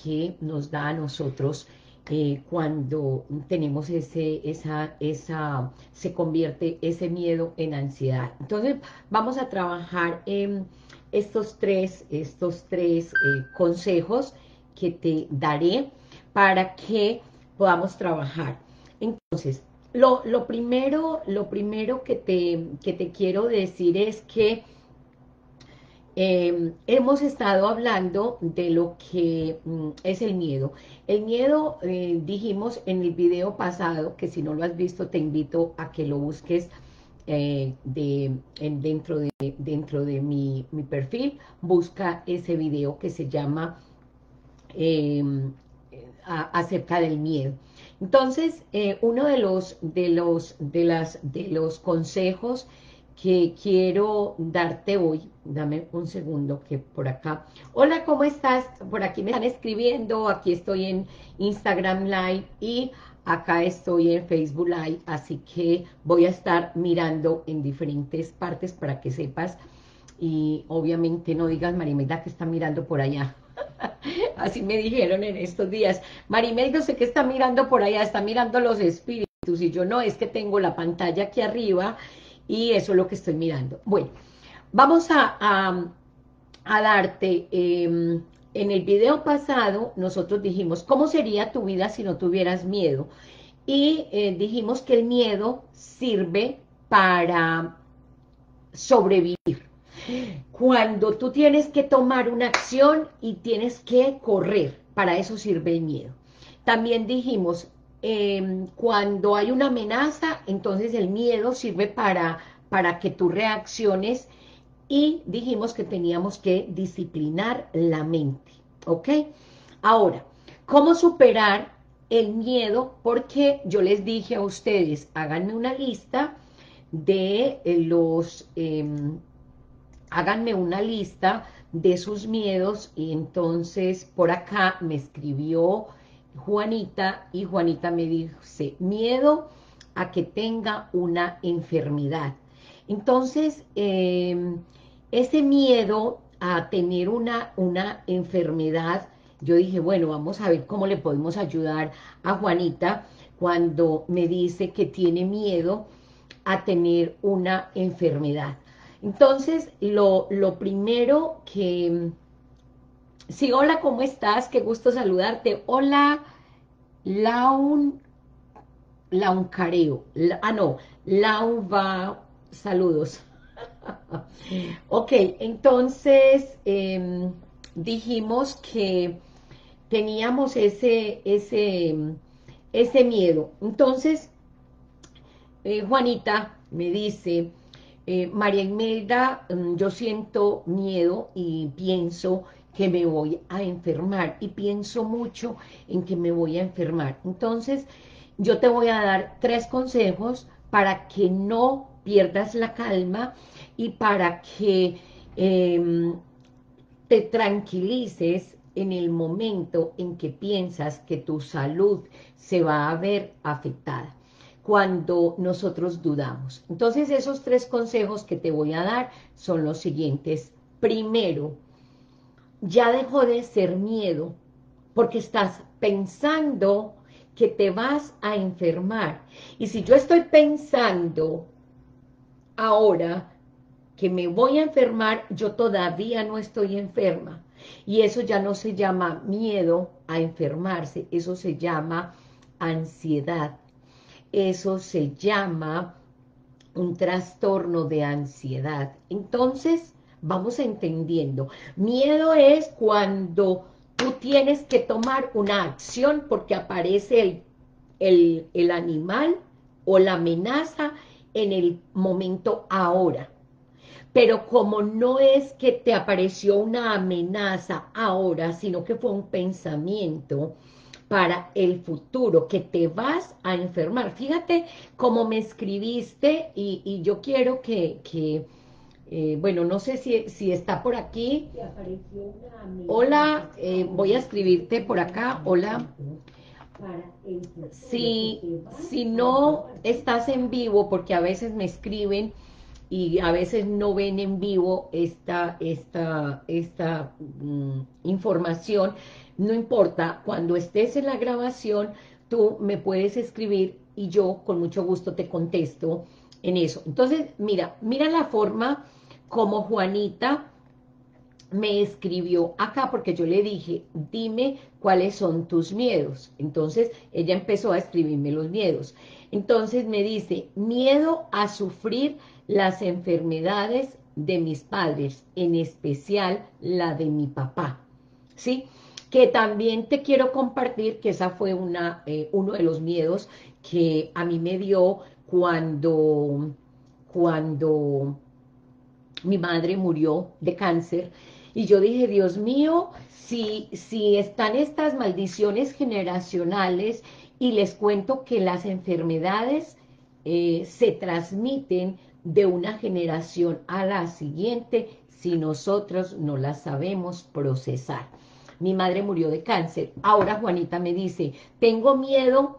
que nos da a nosotros eh, cuando tenemos ese, esa, esa, se convierte ese miedo en ansiedad. Entonces, vamos a trabajar en estos tres, estos tres eh, consejos que te daré para que podamos trabajar. Entonces, lo, lo, primero, lo primero que te, que te quiero decir es que eh, hemos estado hablando de lo que mm, es el miedo. El miedo, eh, dijimos en el video pasado, que si no lo has visto te invito a que lo busques eh, de, dentro de, mi, perfil, busca ese video que se llama em, acerca del miedo. Entonces, uno de los, de, los, de, las, de los consejos que quiero darte hoy, dame un segundo que por acá, hola, ¿cómo estás? Por aquí me están escribiendo, aquí estoy en Instagram Live y acá estoy en Facebook Live, así que voy a estar mirando en diferentes partes para que sepas. Y obviamente no digas Marimelda que está mirando por allá, así me dijeron en estos días, Marimelda sé que está mirando por allá, está mirando los espíritus y yo no, es que tengo la pantalla aquí arriba y eso es lo que estoy mirando. Bueno, vamos a, a, darte, em, en el video pasado nosotros dijimos, ¿cómo sería tu vida si no tuvieras miedo? Y eh, dijimos que el miedo sirve para sobrevivir. Cuando tú tienes que tomar una acción y tienes que correr, para eso sirve el miedo. También dijimos, Em, cuando hay una amenaza, entonces el miedo sirve para, para que tú reacciones y dijimos que teníamos que disciplinar la mente, ¿ok? Ahora, ¿cómo superar el miedo? Porque yo les dije a ustedes, háganme una lista de eh, los, em, háganme una lista de sus miedos y entonces por acá me escribió Juanita y Juanita me dice, miedo a que tenga una enfermedad. Entonces, em, ese miedo a tener una, una enfermedad, yo dije, bueno, vamos a ver cómo le podemos ayudar a Juanita cuando me dice que tiene miedo a tener una enfermedad. Entonces, lo, lo primero que Sí, hola, ¿cómo estás? Qué gusto saludarte. Hola, Laun, Laun Careo. ah, no, Laun va, saludos. ok, entonces em, dijimos que teníamos ese, ese, ese miedo. Entonces, eh, Juanita me dice, eh, María Imelda, mm, yo siento miedo y pienso que me voy a enfermar y pienso mucho en que me voy a enfermar. Entonces, yo te voy a dar tres consejos para que no pierdas la calma y para que em, te tranquilices en el momento en que piensas que tu salud se va a ver afectada cuando nosotros dudamos. Entonces, esos tres consejos que te voy a dar son los siguientes. Primero, ya dejó de ser miedo, porque estás pensando que te vas a enfermar. Y si yo estoy pensando ahora que me voy a enfermar, yo todavía no estoy enferma. Y eso ya no se llama miedo a enfermarse, eso se llama ansiedad. Eso se llama un trastorno de ansiedad. Entonces, vamos entendiendo. Miedo es cuando tú tienes que tomar una acción porque aparece el, el, animal o la amenaza en el momento ahora. Pero como no es que te apareció una amenaza ahora, sino que fue un pensamiento para el futuro, que te vas a enfermar. Fíjate cómo me escribiste y, yo quiero que, que eh, bueno, no sé si, si, está por aquí. Hola, eh, voy a escribirte por acá. Hola. Si, si no estás en vivo, porque a veces me escriben y a veces no ven en vivo esta, esta, esta mm, información, no importa, cuando estés en la grabación, tú me puedes escribir y yo con mucho gusto te contesto en eso. Entonces, mira, mira la forma como Juanita me escribió acá porque yo le dije, dime cuáles son tus miedos. Entonces, ella empezó a escribirme los miedos. Entonces me dice, miedo a sufrir las enfermedades de mis padres, en especial la de mi papá. ¿Sí? Que también te quiero compartir que esa fue una, eh, uno de los miedos que a mí me dio cuando, cuando mi madre murió de cáncer, y yo dije, Dios mío, si, si están estas maldiciones generacionales, y les cuento que las enfermedades eh, se transmiten de una generación a la siguiente si nosotros no las sabemos procesar. Mi madre murió de cáncer. Ahora Juanita me dice, tengo miedo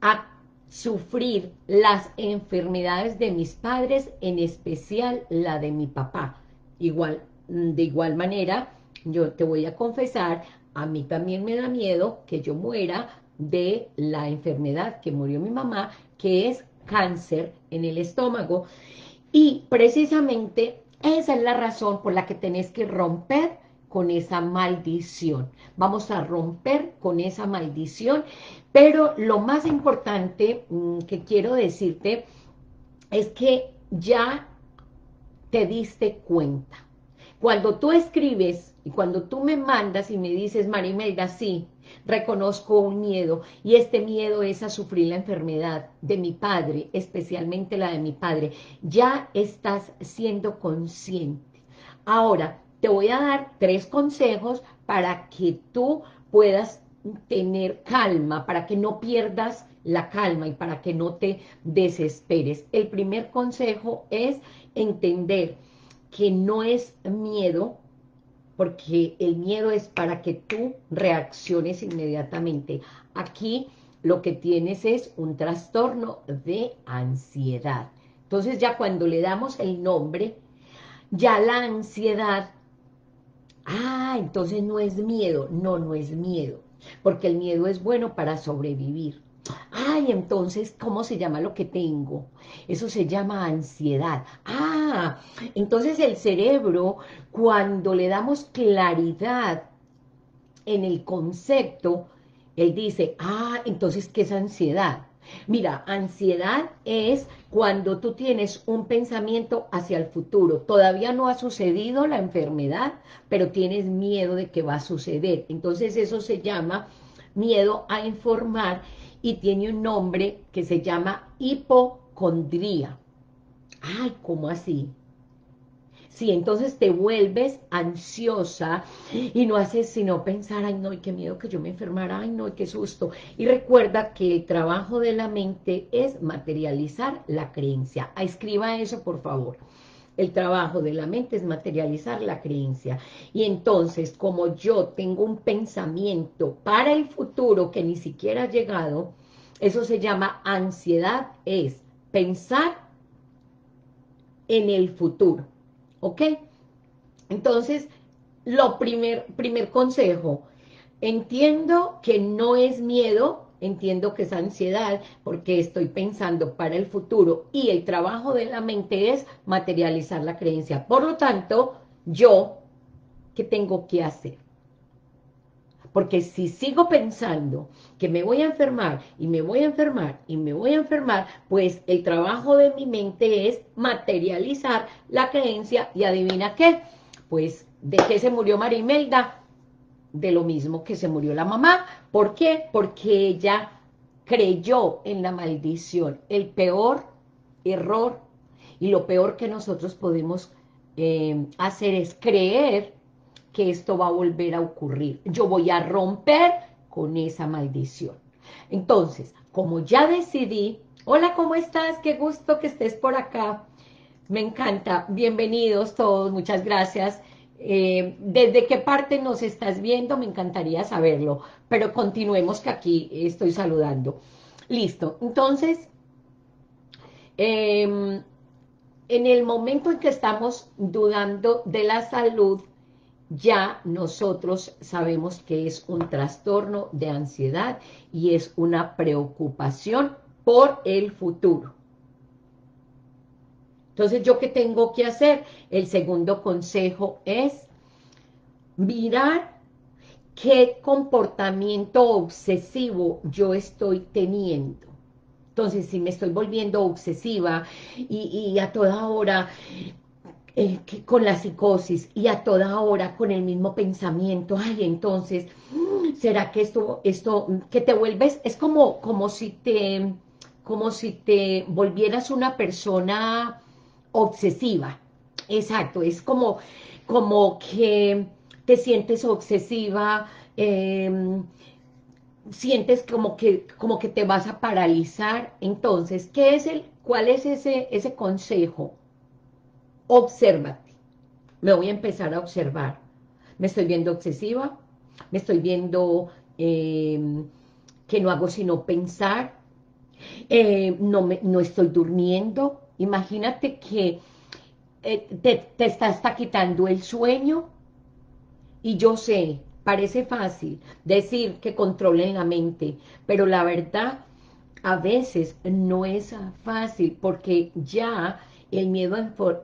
a sufrir las enfermedades de mis padres, en especial la de mi papá. Igual, mm, de igual manera, yo te voy a confesar, a mí también me da miedo que yo muera de la enfermedad que murió mi mamá, que es cáncer en el estómago. Y precisamente esa es la razón por la que tenés que romper con esa maldición. Vamos a romper con esa maldición pero lo más importante mm, que quiero decirte es que ya te diste cuenta. Cuando tú escribes y cuando tú me mandas y me dices, Marimelda, sí, reconozco un miedo y este miedo es a sufrir la enfermedad de mi padre, especialmente la de mi padre, ya estás siendo consciente. Ahora, te voy a dar tres consejos para que tú puedas tener calma, para que no pierdas la calma y para que no te desesperes. El primer consejo es entender que no es miedo, porque el miedo es para que tú reacciones inmediatamente. Aquí lo que tienes es un trastorno de ansiedad. Entonces ya cuando le damos el nombre, ya la ansiedad, ah, entonces no es miedo, no, no es miedo porque el miedo es bueno para sobrevivir. Ay, entonces, ¿cómo se llama lo que tengo? Eso se llama ansiedad. Ah, entonces el cerebro, cuando le damos claridad en el concepto, él dice, ah, entonces, ¿qué es ansiedad? Mira, ansiedad es cuando tú tienes un pensamiento hacia el futuro. Todavía no ha sucedido la enfermedad, pero tienes miedo de que va a suceder. Entonces eso se llama miedo a informar y tiene un nombre que se llama hipocondría. Ay, ¿cómo así? Sí, entonces te vuelves ansiosa y no haces sino pensar, ay no, y qué miedo que yo me enfermara, ay no, y qué susto. Y recuerda que el trabajo de la mente es materializar la creencia. Ah, escriba eso, por favor. El trabajo de la mente es materializar la creencia. Y entonces, como yo tengo un pensamiento para el futuro que ni siquiera ha llegado, eso se llama ansiedad, es pensar en el futuro. ¿Ok? Entonces, lo primer, primer consejo, entiendo que no es miedo, entiendo que es ansiedad, porque estoy pensando para el futuro, y el trabajo de la mente es materializar la creencia. Por lo tanto, yo, ¿qué tengo que hacer? Porque si sigo pensando que me voy a enfermar y me voy a enfermar y me voy a enfermar, pues el trabajo de mi mente es materializar la creencia y adivina qué, pues de qué se murió Marimelda, de lo mismo que se murió la mamá. ¿Por qué? Porque ella creyó en la maldición, el peor error y lo peor que nosotros podemos eh, hacer es creer que esto va a volver a ocurrir. Yo voy a romper con esa maldición. Entonces, como ya decidí, hola, ¿cómo estás? Qué gusto que estés por acá. Me encanta. Bienvenidos todos, muchas gracias. Eh, ¿Desde qué parte nos estás viendo? Me encantaría saberlo. Pero continuemos que aquí estoy saludando. Listo. Entonces, em, en el momento en que estamos dudando de la salud, ya nosotros sabemos que es un trastorno de ansiedad y es una preocupación por el futuro. Entonces, ¿yo qué tengo que hacer? El segundo consejo es mirar qué comportamiento obsesivo yo estoy teniendo. Entonces, si me estoy volviendo obsesiva y, a toda hora eh, con la psicosis y a toda hora con el mismo pensamiento, ay, entonces, ¿será que esto, esto, que te vuelves, es como, como si te, como si te volvieras una persona obsesiva, exacto, es como, como que te sientes obsesiva, em, sientes como que, como que te vas a paralizar. Entonces, ¿qué es el, ¿cuál es ese, ese consejo? Obsérvate. Me voy a empezar a observar. Me estoy viendo obsesiva, me estoy viendo em, que no hago sino pensar, eh, no, me, no estoy durmiendo. Imagínate que eh, te, está, está quitando el sueño, y yo sé, parece fácil decir que controlen la mente, pero la verdad a veces no es fácil porque ya el miedo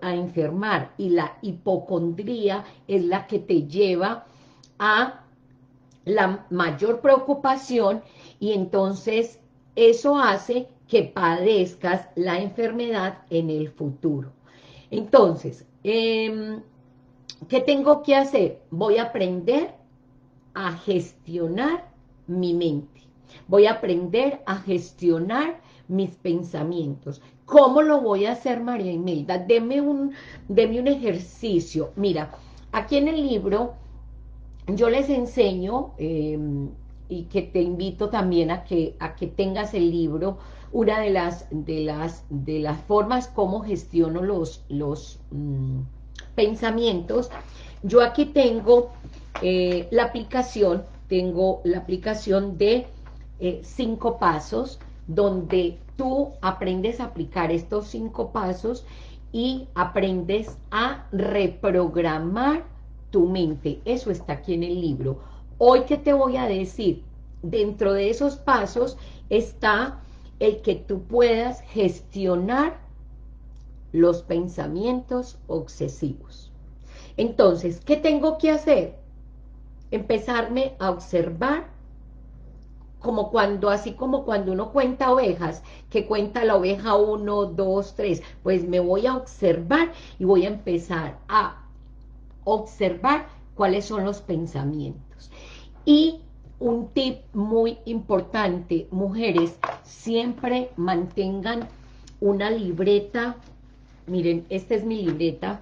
a enfermar y la hipocondría es la que te lleva a la mayor preocupación y entonces eso hace que padezcas la enfermedad en el futuro. Entonces, eh, ¿Qué tengo que hacer? Voy a aprender a gestionar mi mente. Voy a aprender a gestionar mis pensamientos. ¿Cómo lo voy a hacer, María Imelda? Deme un, deme un ejercicio. Mira, aquí en el libro yo les enseño, em, y que te invito también a que, a que tengas el libro, una de las, de las, de las formas como gestiono los, los, mm, pensamientos, yo aquí tengo eh, la aplicación, tengo la aplicación de eh, cinco pasos, donde tú aprendes a aplicar estos cinco pasos y aprendes a reprogramar tu mente. Eso está aquí en el libro. Hoy, ¿qué te voy a decir? Dentro de esos pasos está el que tú puedas gestionar los pensamientos obsesivos. Entonces, ¿qué tengo que hacer? Empezarme a observar como cuando, así como cuando uno cuenta ovejas, que cuenta la oveja 1, 2, 3, pues me voy a observar y voy a empezar a observar cuáles son los pensamientos. Y un tip muy importante, mujeres, siempre mantengan una libreta miren, esta es mi libreta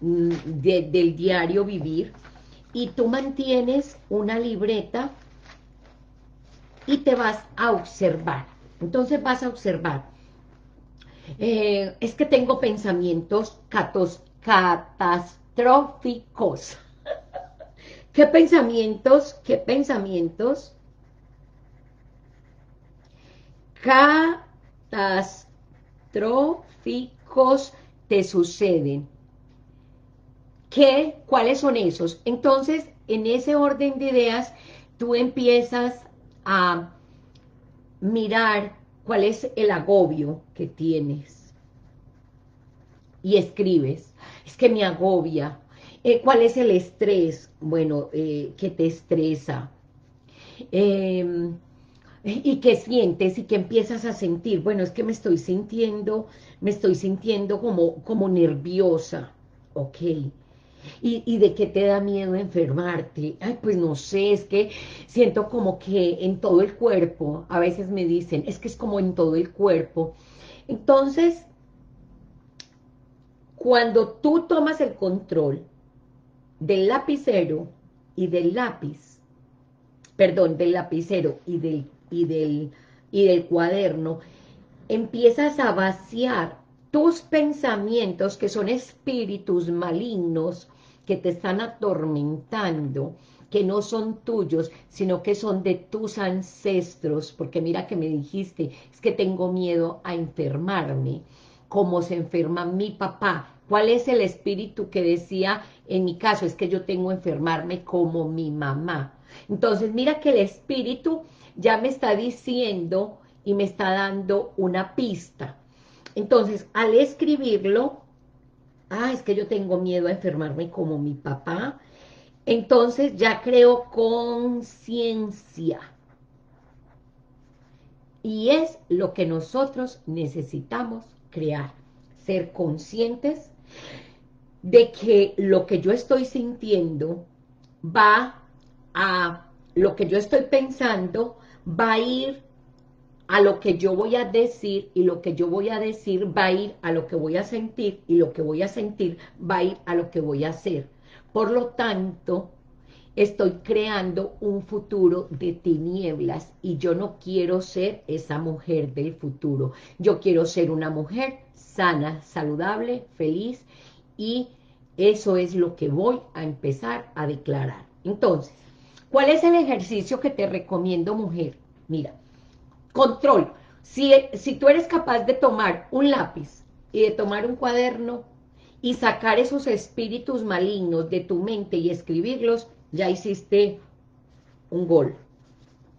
mm, del diario Vivir, y tú mantienes una libreta y te vas a observar. Entonces vas a observar. Eh, es que tengo pensamientos catastróficos. ¿Qué pensamientos? ¿Qué pensamientos? Catastróficos te suceden. ¿Qué? ¿Cuáles son esos? Entonces, en ese orden de ideas, tú empiezas a mirar cuál es el agobio que tienes. Y escribes, es que me agobia. Eh, ¿Cuál es el estrés? Bueno, eh, que te estresa. Eh, y que sientes y que empiezas a sentir, bueno, es que me estoy sintiendo, me estoy sintiendo como, como nerviosa, ok, ¿Y, ¿Y, de qué te da miedo enfermarte? Ay, pues no sé, es que siento como que en todo el cuerpo, a veces me dicen, es que es como en todo el cuerpo. Entonces, cuando tú tomas el control del lapicero y del lápiz, perdón, del lapicero y del y del, y del cuaderno, empiezas a vaciar tus pensamientos, que son espíritus malignos, que te están atormentando, que no son tuyos, sino que son de tus ancestros, porque mira que me dijiste, es que tengo miedo a enfermarme. como se enferma mi papá. ¿Cuál es el espíritu que decía, en mi caso, es que yo tengo que enfermarme como mi mamá? Entonces, mira que el espíritu ya me está diciendo y me está dando una pista. Entonces, al escribirlo, ah, es que yo tengo miedo a enfermarme como mi papá, entonces ya creo conciencia. Y es lo que nosotros necesitamos crear, ser conscientes de que lo que yo estoy sintiendo va a, lo que yo estoy pensando va a ir a lo que yo voy a decir y lo que yo voy a decir va a ir a lo que voy a sentir y lo que voy a sentir va a ir a lo que voy a hacer. Por lo tanto, estoy creando un futuro de tinieblas y yo no quiero ser esa mujer del futuro. Yo quiero ser una mujer sana, saludable, feliz y eso es lo que voy a empezar a declarar. Entonces, ¿cuál es el ejercicio que te recomiendo, mujer? Mira, control. Si, si tú eres capaz de tomar un lápiz y de tomar un cuaderno y sacar esos espíritus malignos de tu mente y escribirlos, ya hiciste un gol.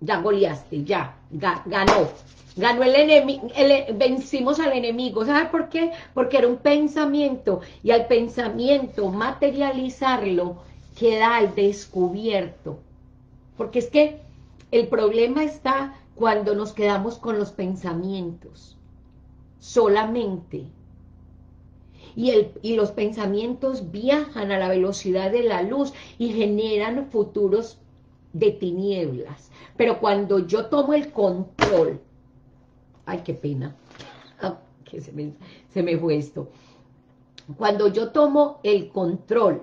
Ya goleaste, ya, ganó. Ganó el enemigo, vencimos al enemigo. ¿Sabes por qué? Porque era un pensamiento y al pensamiento materializarlo queda al descubierto. Porque es que el problema está cuando nos quedamos con los pensamientos, solamente. Y, el, y los pensamientos viajan a la velocidad de la luz y generan futuros de tinieblas. Pero cuando yo tomo el control, ay, qué pena, ah, que se me, se me fue esto. Cuando yo tomo el control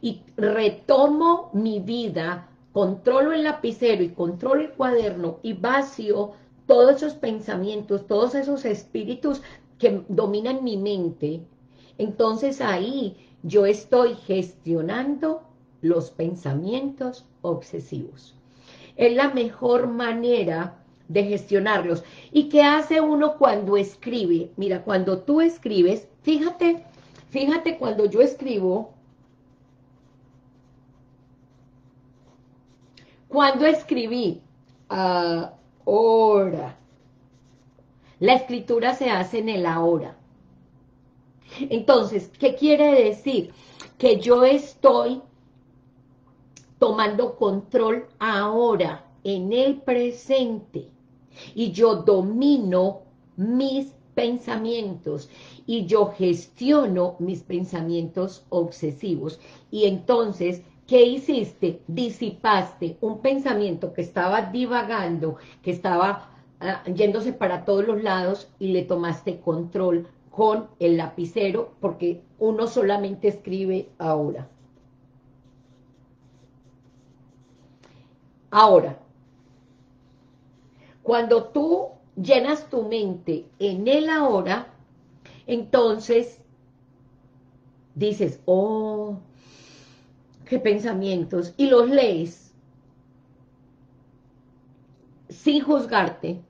y retomo mi vida controlo el lapicero y controlo el cuaderno y vacío todos esos pensamientos, todos esos espíritus que dominan mi mente, entonces ahí yo estoy gestionando los pensamientos obsesivos. Es la mejor manera de gestionarlos. ¿Y qué hace uno cuando escribe? Mira, cuando tú escribes, fíjate, fíjate cuando yo escribo, Cuando escribí ahora, la escritura se hace en el ahora. Entonces, ¿qué quiere decir? Que yo estoy tomando control ahora, en el presente, y yo domino mis pensamientos y yo gestiono mis pensamientos obsesivos y entonces ¿Qué hiciste? Disipaste un pensamiento que estaba divagando, que estaba ah, yéndose para todos los lados y le tomaste control con el lapicero porque uno solamente escribe ahora. Ahora, cuando tú llenas tu mente en el ahora, entonces dices, oh, qué pensamientos, y los lees sin juzgarte,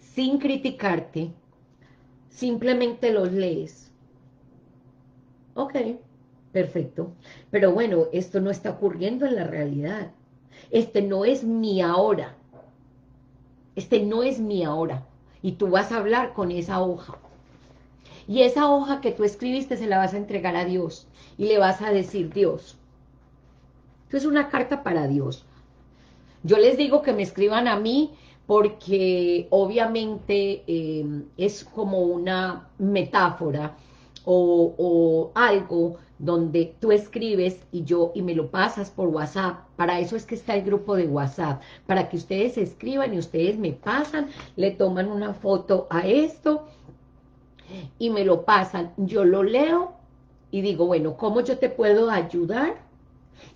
sin criticarte, simplemente los lees. Ok, perfecto. Pero bueno, esto no está ocurriendo en la realidad. Este no es mi ahora. Este no es mi ahora. Y tú vas a hablar con esa hoja. Y esa hoja que tú escribiste se la vas a entregar a Dios. Y le vas a decir, Dios, esto es una carta para Dios. Yo les digo que me escriban a mí porque obviamente eh, es como una metáfora o, o, algo donde tú escribes y yo y me lo pasas por WhatsApp. Para eso es que está el grupo de WhatsApp, para que ustedes escriban y ustedes me pasan, le toman una foto a esto y me lo pasan. Yo lo leo y digo, bueno, ¿cómo yo te puedo ayudar?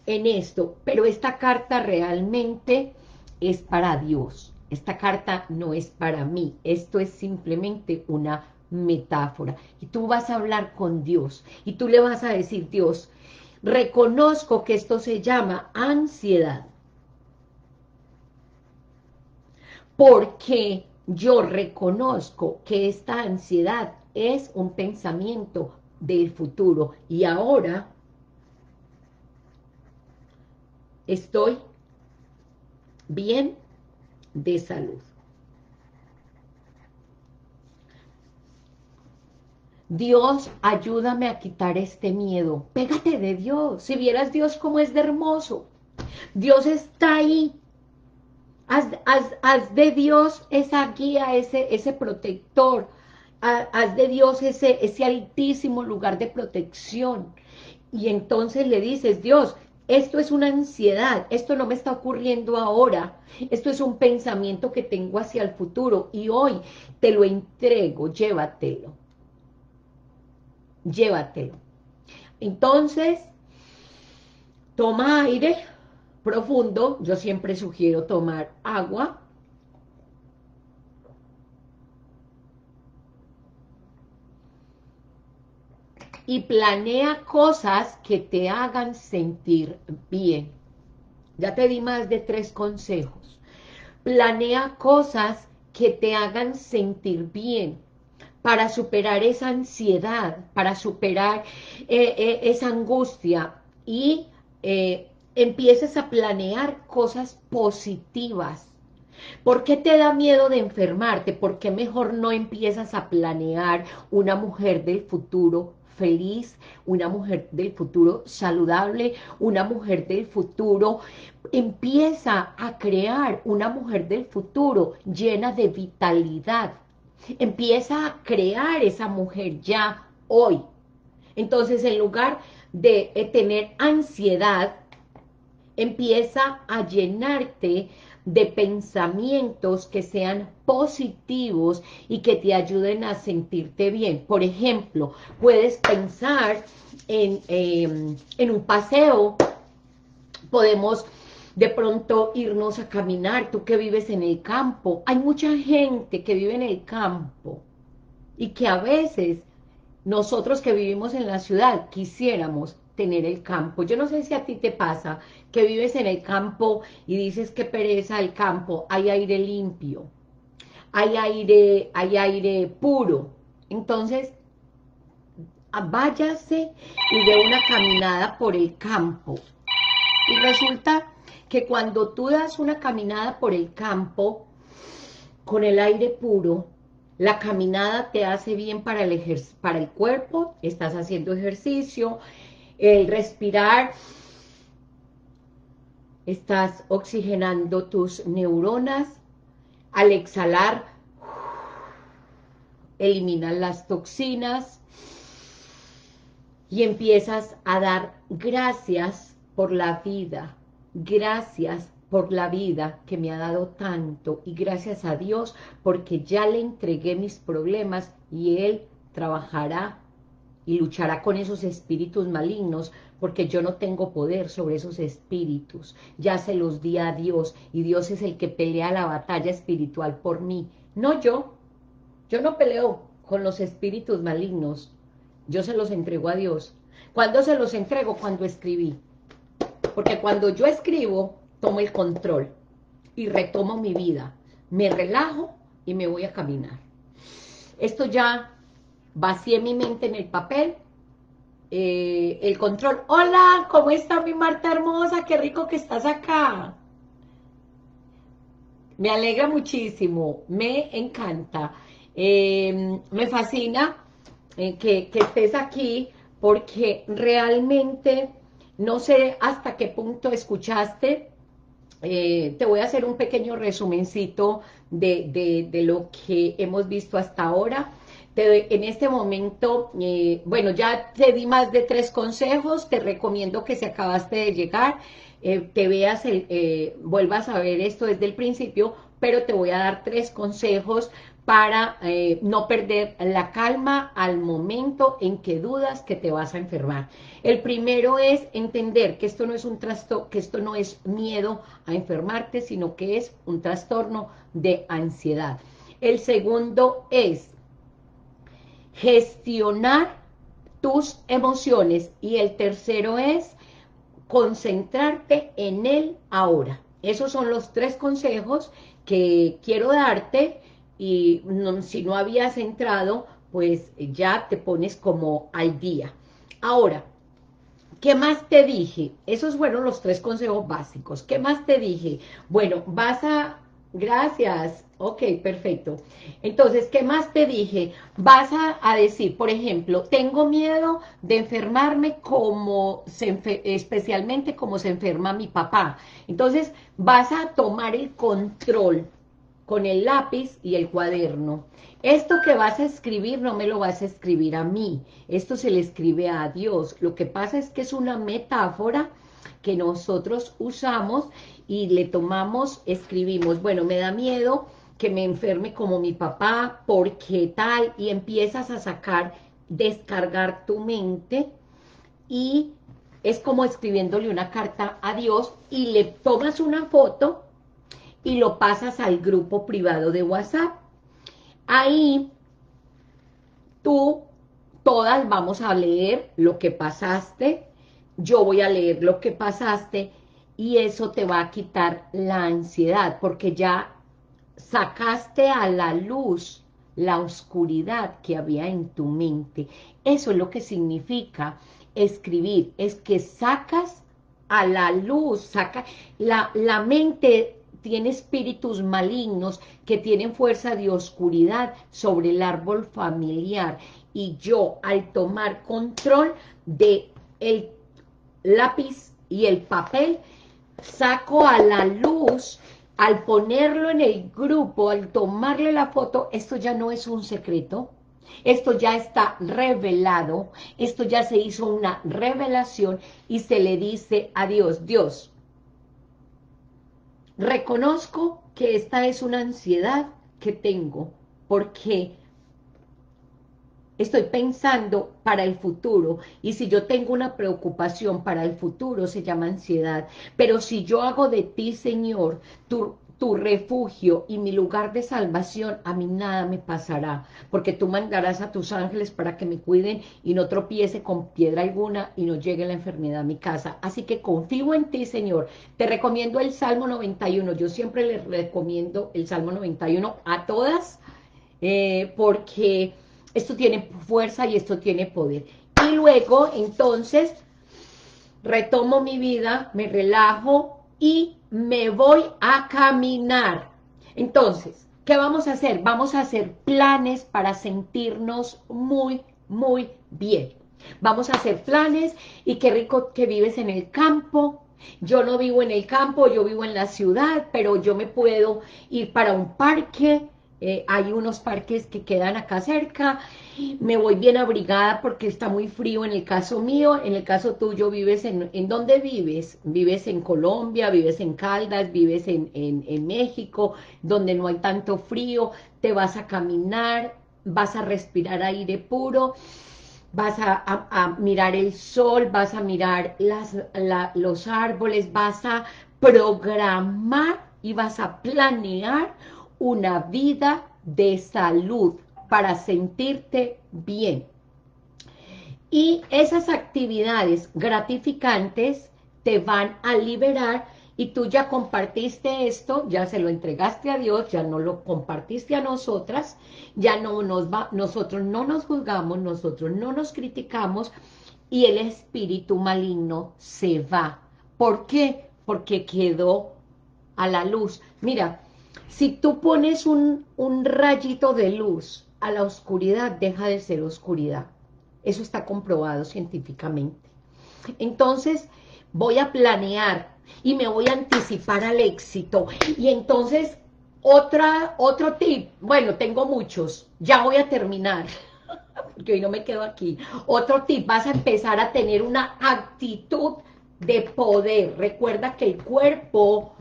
En esto, pero esta carta realmente es para Dios. Esta carta no es para mí, esto es simplemente una metáfora. Y tú vas a hablar con Dios y tú le vas a decir, Dios, reconozco que esto se llama ansiedad. Porque yo reconozco que esta ansiedad es un pensamiento del futuro. Y ahora estoy bien de salud. Dios, ayúdame a quitar este miedo. Pégate de Dios. Si vieras Dios como es de hermoso. Dios está ahí. Haz, de Dios esa guía, ese, ese protector. Haz de Dios ese, ese altísimo lugar de protección. Y entonces le dices, Dios, esto es una ansiedad, esto no me está ocurriendo ahora, esto es un pensamiento que tengo hacia el futuro y hoy te lo entrego, llévatelo, llévatelo. Entonces, toma aire profundo, yo siempre sugiero tomar agua, y planea cosas que te hagan sentir bien. Ya te di más de tres consejos. Planea cosas que te hagan sentir bien para superar esa ansiedad, para superar eh, eh, esa angustia y eh, empieces a planear cosas positivas. ¿Por qué te da miedo de enfermarte? ¿Por qué mejor no empiezas a planear una mujer del futuro feliz, una mujer del futuro saludable, una mujer del futuro, empieza a crear una mujer del futuro llena de vitalidad, empieza a crear esa mujer ya hoy. Entonces, en lugar de tener ansiedad, empieza a llenarte de pensamientos que sean positivos y que te ayuden a sentirte bien. Por ejemplo, puedes pensar en, em, en un paseo, podemos de pronto irnos a caminar, tú que vives en el campo. Hay mucha gente que vive en el campo y que a veces nosotros que vivimos en la ciudad quisiéramos tener el campo. Yo no sé si a ti te pasa que vives en el campo y dices que pereza el campo, hay aire limpio, hay aire, hay aire puro. Entonces, váyase y dé una caminada por el campo. Y resulta que cuando tú das una caminada por el campo, con el aire puro, la caminada te hace bien para el, para el cuerpo, estás haciendo ejercicio, el respirar, estás oxigenando tus neuronas, al exhalar, eliminas las toxinas y empiezas a dar gracias por la vida, gracias por la vida que me ha dado tanto y gracias a Dios porque ya le entregué mis problemas y Él trabajará y luchará con esos espíritus malignos, porque yo no tengo poder sobre esos espíritus, ya se los di a Dios, y Dios es el que pelea la batalla espiritual por mí, no yo, yo no peleo con los espíritus malignos, yo se los entrego a Dios. ¿Cuándo se los entrego? Cuando escribí. Porque cuando yo escribo, tomo el control y retomo mi vida. Me relajo y me voy a caminar. Esto ya vacié mi mente en el papel, eh, el control. Hola, ¿cómo está mi Marta hermosa? Qué rico que estás acá. Me alegra muchísimo, me encanta. Em, me fascina eh, que, que estés aquí porque realmente no sé hasta qué punto escuchaste eh, te voy a hacer un pequeño resumencito de, de, de, lo que hemos visto hasta ahora en este momento, eh, bueno, ya te di más de tres consejos, te recomiendo que si acabaste de llegar, eh, te veas, el, eh, vuelvas a ver esto desde el principio, pero te voy a dar tres consejos para no perder la calma al momento en que dudas que te vas a enfermar. El primero es entender que esto no es un trastorno, que esto no es miedo a enfermarte, sino que es un trastorno de ansiedad. El segundo es gestionar tus emociones. Y el tercero es concentrarte en el ahora. Esos son los tres consejos que quiero darte y si no habías entrado, pues ya te pones como al día. Ahora, ¿qué más te dije? Esos fueron los tres consejos básicos. ¿Qué más te dije? Bueno, vas a... Gracias. Ok, perfecto. Entonces, ¿qué más te dije? Vas a, decir, por ejemplo, tengo miedo de enfermarme como, se especialmente como se enferma mi papá. Entonces, vas a tomar el control con el lápiz y el cuaderno. Esto que vas a escribir no me lo vas a escribir a mí, esto se le escribe a Dios. Lo que pasa es que es una metáfora que nosotros usamos y le tomamos, escribimos, bueno, me da miedo que me enferme como mi papá, porque tal, y empiezas a sacar, descargar tu mente, y es como escribiéndole una carta a Dios, y le tomas una foto, y lo pasas al grupo privado de WhatsApp. Ahí tú, todas vamos a leer lo que pasaste, yo voy a leer lo que pasaste y eso te va a quitar la ansiedad porque ya sacaste a la luz la oscuridad que había en tu mente. Eso es lo que significa escribir, es que sacas a la luz, saca la, la mente tiene espíritus malignos que tienen fuerza de oscuridad sobre el árbol familiar. Y yo, al tomar control de el lápiz y el papel, saco a la luz, al ponerlo en el grupo, al tomarle la foto, esto ya no es un secreto, esto ya está revelado, esto ya se hizo una revelación y se le dice a Dios, Dios, Reconozco que esta es una ansiedad que tengo, porque estoy pensando para el futuro, y si yo tengo una preocupación para el futuro, se llama ansiedad, pero si yo hago de ti, Señor, tu tu refugio y mi lugar de salvación, a mí nada me pasará, porque tú mandarás a tus ángeles para que me cuiden y no tropiece con piedra alguna y no llegue la enfermedad a mi casa. Así que confío en ti, Señor. Te recomiendo el Salmo 91. Yo siempre les recomiendo el Salmo 91 a todas, eh, porque esto tiene fuerza y esto tiene poder. Y luego, entonces, retomo mi vida, me relajo y me voy a caminar. Entonces, ¿qué vamos a hacer? Vamos a hacer planes para sentirnos muy, muy bien. Vamos a hacer planes y qué rico que vives en el campo. Yo no vivo en el campo, yo vivo en la ciudad, pero yo me puedo ir para un parque, eh, hay unos parques que quedan acá cerca, me voy bien abrigada porque está muy frío en el caso mío, en el caso tuyo vives en, ¿en dónde vives? Vives en Colombia, vives en Caldas, vives en, en México, donde no hay tanto frío, te vas a caminar, vas a respirar aire puro, vas a, mirar el sol, vas a mirar las, los árboles, vas a programar y vas a planear una vida de salud para sentirte bien. Y esas actividades gratificantes te van a liberar y tú ya compartiste esto, ya se lo entregaste a Dios, ya no lo compartiste a nosotras, ya no nos va, nosotros no nos juzgamos, nosotros no nos criticamos y el espíritu maligno se va. ¿Por qué? Porque quedó a la luz. Mira, si tú pones un, un rayito de luz a la oscuridad, deja de ser oscuridad. Eso está comprobado científicamente. Entonces, voy a planear y me voy a anticipar al éxito. Y entonces, otra, otro tip, bueno, tengo muchos, ya voy a terminar, porque hoy no me quedo aquí. Otro tip, vas a empezar a tener una actitud de poder. Recuerda que el cuerpo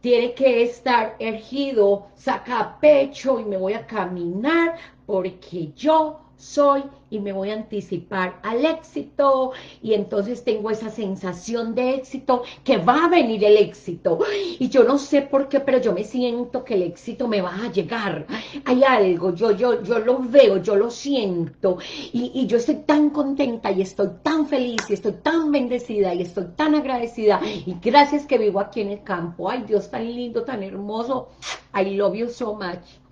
tiene que estar ergido, saca pecho y me voy a caminar porque yo soy y me voy a anticipar al éxito. Y entonces tengo esa sensación de éxito que va a venir el éxito. Y yo no sé por qué pero yo me siento que el éxito me va a llegar. Hay algo, yo, yo, yo lo veo, yo lo siento. Y, y yo estoy tan contenta y estoy tan feliz y estoy tan bendecida y estoy tan agradecida. Y gracias que vivo aquí en el campo. Ay Dios tan lindo, tan hermoso. I love you so much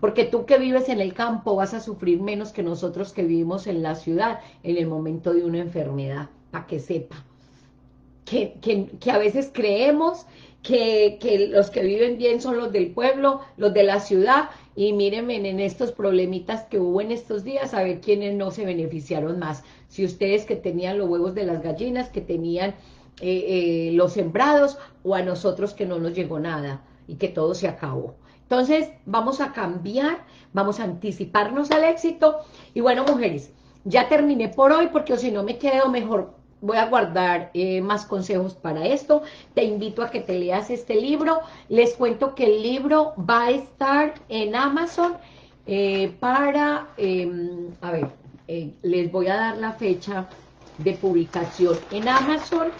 porque tú que vives en el campo vas a sufrir menos que nosotros que vivimos en la ciudad en el momento de una enfermedad, para que sepa. Que, que, a veces creemos que, que, los que viven bien son los del pueblo, los de la ciudad, y mírenme en estos problemitas que hubo en estos días, a ver quiénes no se beneficiaron más. Si ustedes que tenían los huevos de las gallinas, que tenían eh, eh, los sembrados, o a nosotros que no nos llegó nada y que todo se acabó. Entonces, vamos a cambiar, vamos a anticiparnos al éxito. Y bueno, mujeres, ya terminé por hoy, porque si no me quedo mejor voy a guardar eh, más consejos para esto. Te invito a que te leas este libro. Les cuento que el libro va a estar en Amazon para, em, a ver, les voy a dar la fecha de publicación en Amazon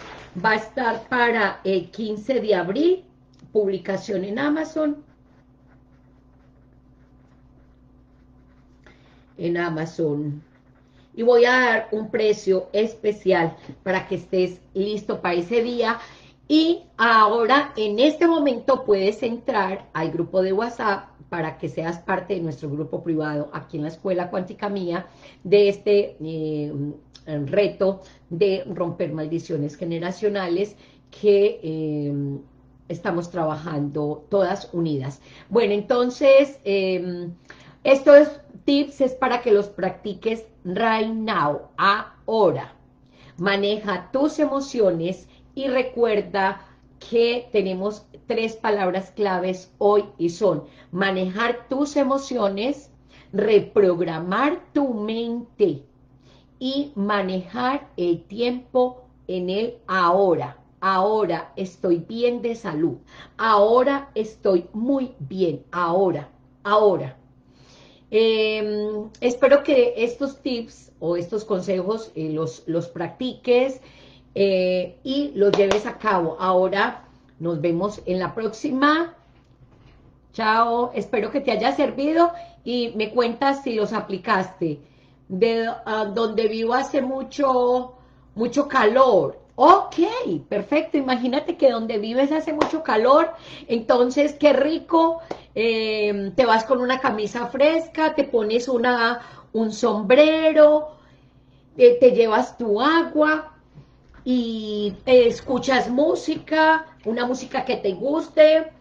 va a estar para el 15 de abril, publicación en Amazon. En Amazon. Y voy a dar un precio especial para que estés listo para ese día. Y ahora, en este momento, puedes entrar al grupo de WhatsApp para que seas parte de nuestro grupo privado aquí en la Escuela Cuántica Mía, de este eh, reto de romper maldiciones generacionales que eh, estamos trabajando todas unidas. Bueno, entonces, eh, estos tips es para que los practiques right now, ahora. Maneja tus emociones y recuerda que tenemos tres palabras claves hoy y son manejar tus emociones, reprogramar tu mente y manejar el tiempo en el ahora. Ahora estoy bien de salud. Ahora estoy muy bien. Ahora, ahora. Em, espero que estos tips o estos consejos eh, los, los practiques eh, y los lleves a cabo. Ahora nos vemos en la próxima. Chao, espero que te haya servido y me cuentas si los aplicaste de ah, donde vivo hace mucho, mucho calor. Ok, perfecto. Imagínate que donde vives hace mucho calor, entonces qué rico. Em, te vas con una camisa fresca, te pones una, un sombrero, eh, te llevas tu agua y escuchas música, una música que te guste,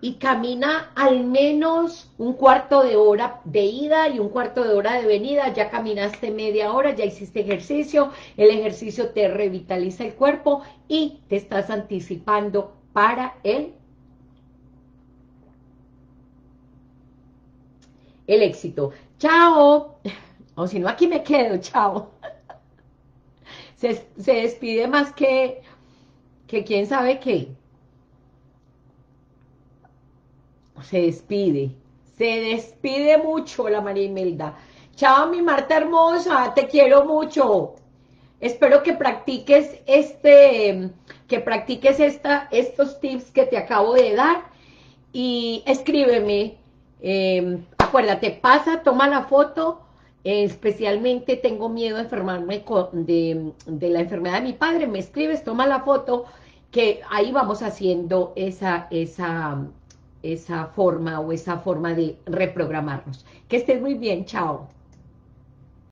y camina al menos un cuarto de hora de ida y un cuarto de hora de venida, ya caminaste media hora, ya hiciste ejercicio, el ejercicio te revitaliza el cuerpo y te estás anticipando para el, el éxito. ¡Chao! O si no, aquí me quedo, chao. Se, se despide más que, que quién sabe qué. Se despide, se despide mucho la María Imelda. Chao, mi Marta hermosa, te quiero mucho. Espero que practiques este, que practiques esta, estos tips que te acabo de dar y escríbeme. Em, acuérdate, pasa, toma la foto, especialmente tengo miedo de enfermarme de, de la enfermedad de mi padre, me escribes, toma la foto, que ahí vamos haciendo esa, esa, esa forma o esa forma de reprogramarnos. Que estés muy bien, chao.